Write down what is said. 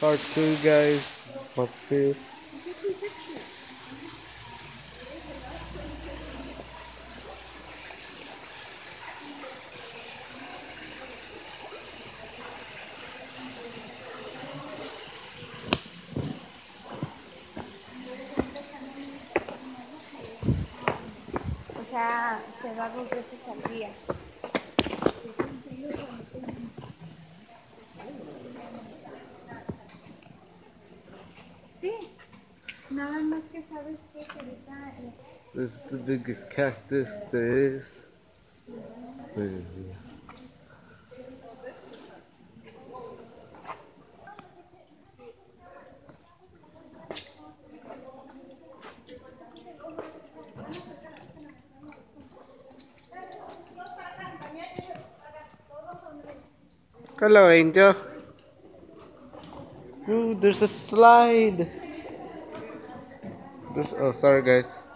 Part 2 guys. Part 2. O sea, se va dos veces al This is the biggest cactus there is. Wait. Hello, Angel. Ooh, there's a slide. There's, oh, sorry, guys.